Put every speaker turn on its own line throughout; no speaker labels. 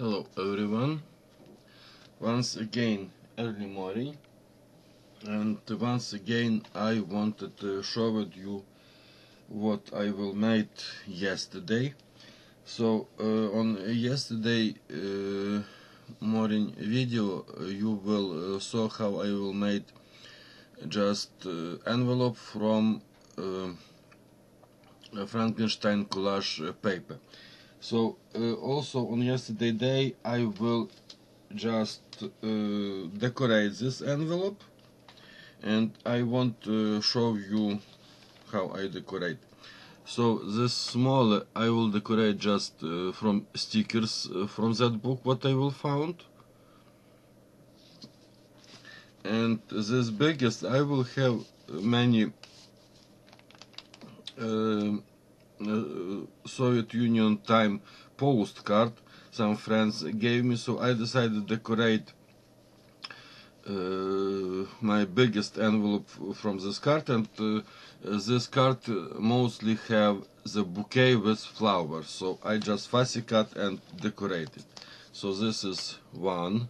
Hello everyone. Once again early morning and once again I wanted to show with you what I will made yesterday. So uh, on yesterday uh, morning video you will uh, saw how I will made just uh, envelope from uh, Frankenstein collage paper. So uh, also on yesterday day I will just uh, decorate this envelope and I want to show you how I decorate. So this small I will decorate just uh, from stickers uh, from that book what I will found. And this biggest I will have many uh, Soviet Union time postcard some friends gave me so I decided to decorate uh, my biggest envelope from this card and uh, this card mostly have the bouquet with flowers so I just fussy cut and decorate it. So this is one.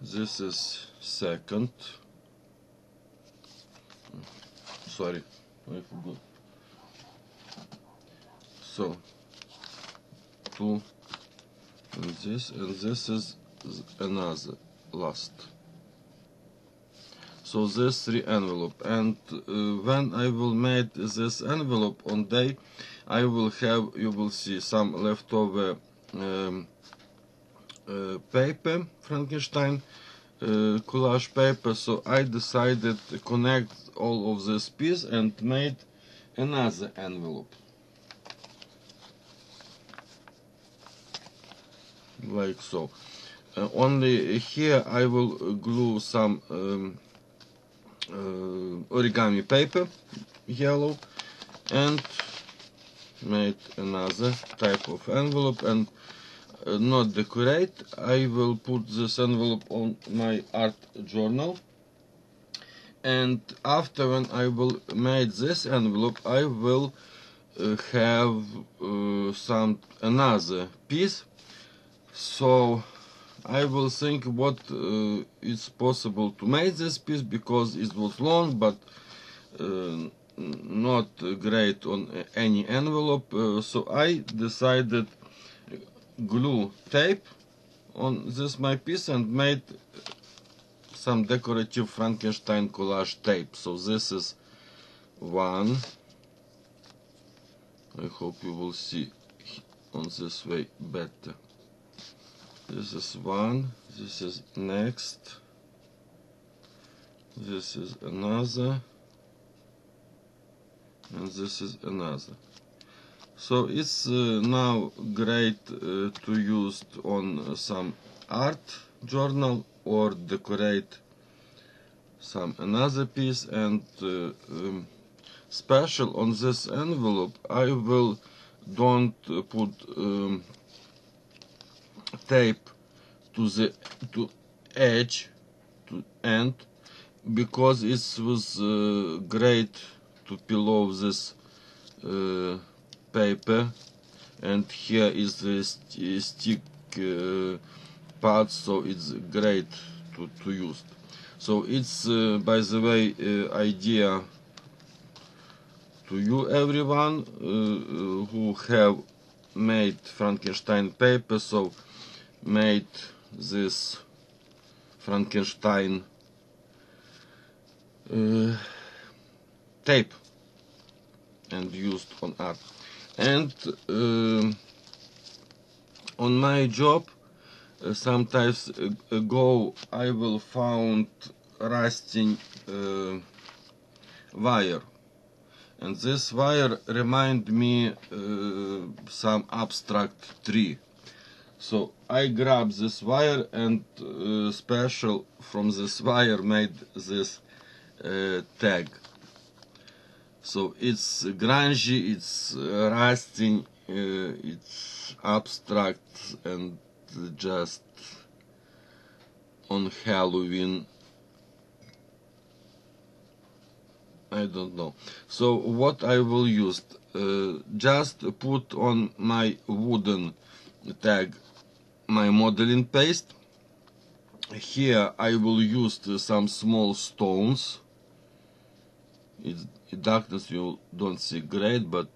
This is second sorry. I forgot so two and this and this is another last. So this three envelope. And uh, when I will make this envelope on day I will have you will see some leftover um, uh, paper Frankenstein uh, collage paper. So I decided to connect all of this piece and made another envelope. Like so. Uh, only here I will glue some um, uh, origami paper yellow and made another type of envelope and uh, not decorate. I will put this envelope on my art journal and after when I will make this envelope I will uh, have uh, some another piece. So I will think what uh, is possible to make this piece because it was long but uh, not great on any envelope. Uh, so I decided glue tape on this my piece and made some decorative Frankenstein collage tape. So this is one. I hope you will see on this way better. This is one. This is next. This is another. And this is another. So it's uh, now great uh, to use on some art journal or decorate some another piece. And uh, um, special on this envelope I will don't put um, tape to the to edge to end because it was uh, great to off this uh, paper. And here is the st stick uh, part so it's great to, to use. So it's uh, by the way uh, idea to you everyone uh, who have made Frankenstein paper so made this Frankenstein uh, tape and used on art. And uh, on my job uh, sometimes ago I will found rusting uh, wire and this wire remind me uh, some abstract tree so I grab this wire and uh, special from this wire made this uh, tag. So it's grungy, it's uh, rusting, uh, it's abstract and just on Halloween I don't know. So what I will use? Uh, just put on my wooden tag my modeling paste. Here I will use some small stones. It's darkness you don't see great, but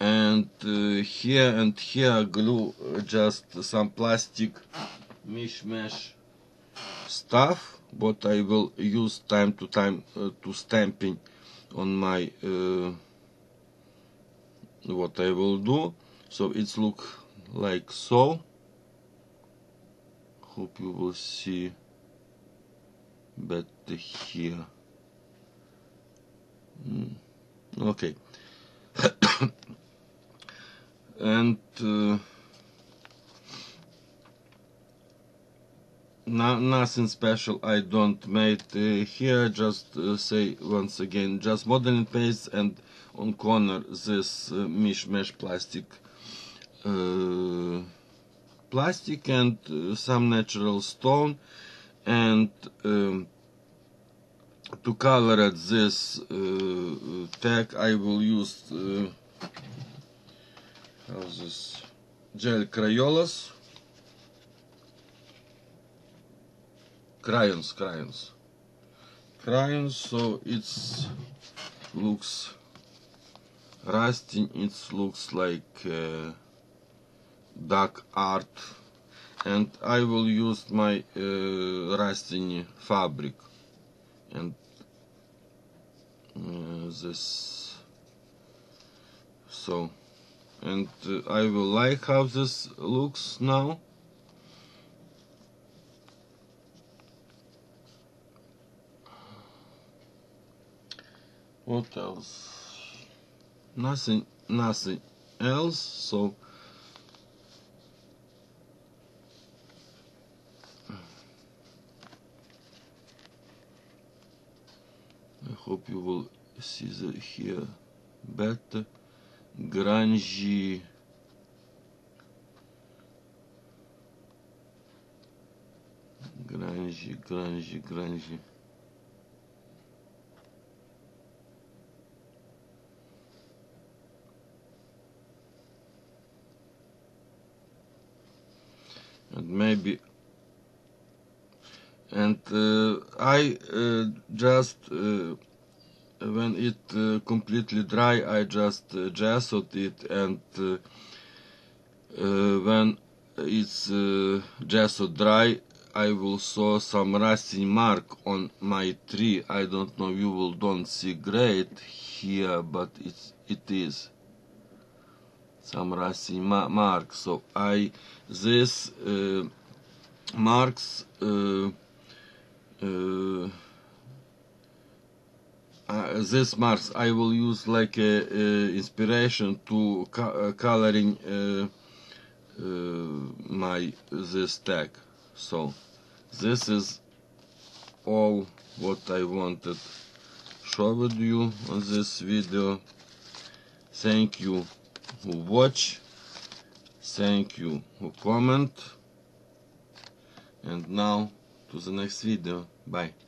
and uh, here and here glue just some plastic mishmash stuff what I will use time to time uh, to stamping on my uh, what I will do. So it's look like so. Hope you will see better here. Mm. okay and uh, no, nothing special I don't made uh, here. Just uh, say once again just modeling paste and on corner this uh, mishmash plastic uh, plastic and uh, some natural stone and um, to color at this uh, tag I will use how's this gel crayolas. Crayons crayons. Crayons so it's looks rusty it looks like uh, dark art. And I will use my uh, rusting fabric. And uh, this so and uh, I will like how this looks now. What else? Nothing nothing else so. I hope you will see the here better grungy grungy grungy grungy and maybe and uh, I uh, just uh, when it uh, completely dry I just uh, gessoed it and uh, when it's uh, gesso dry I will saw some rusting mark on my tree. I don't know you will don't see great here but it's it is some rusting ma mark. So I this uh, marks uh, uh, this marks I will use like a, a inspiration to co uh, coloring uh, my this tag. So this is all what I wanted. Show with you on this video. Thank you who watch. Thank you who comment. And now to the next video. Bye